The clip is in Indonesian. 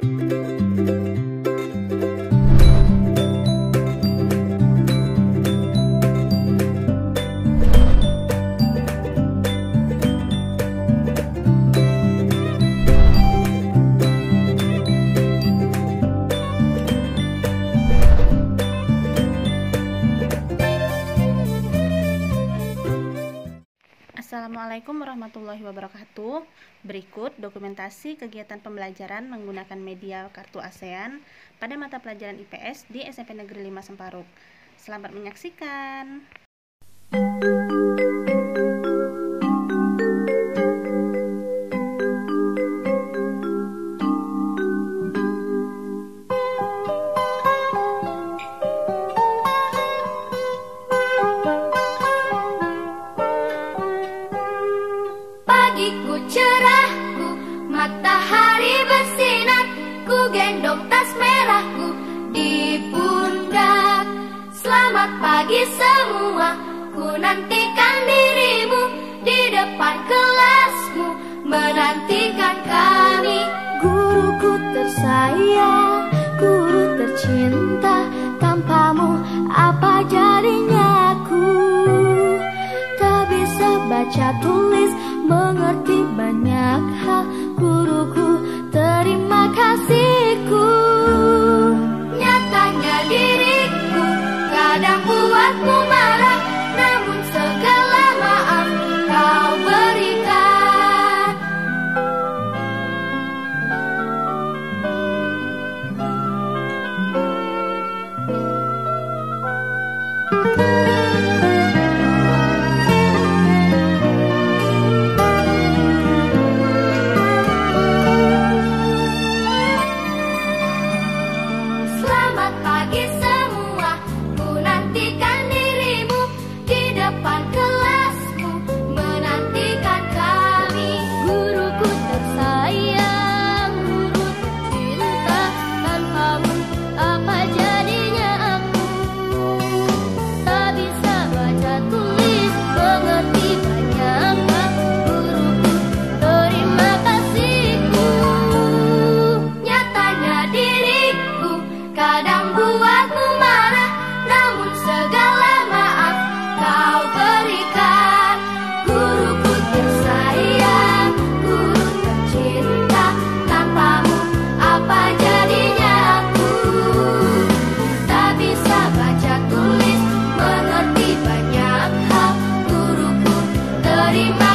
thank you Assalamualaikum warahmatullahi wabarakatuh. Berikut dokumentasi kegiatan pembelajaran menggunakan media kartu ASEAN pada mata pelajaran IPS di SMP Negeri 5 Semparuk. Selamat menyaksikan. Pagi semua Ku nantikan dirimu di depan kelasmu Menantikan kami. Guruku tersayang, guru tercinta Tanpamu apa jadinya aku Tak bisa baca tulis, body,